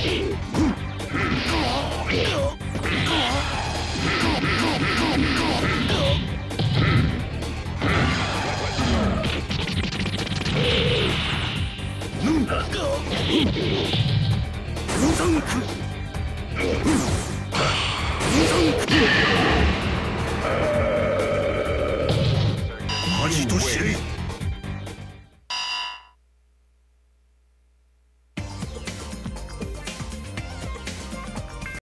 恥と知り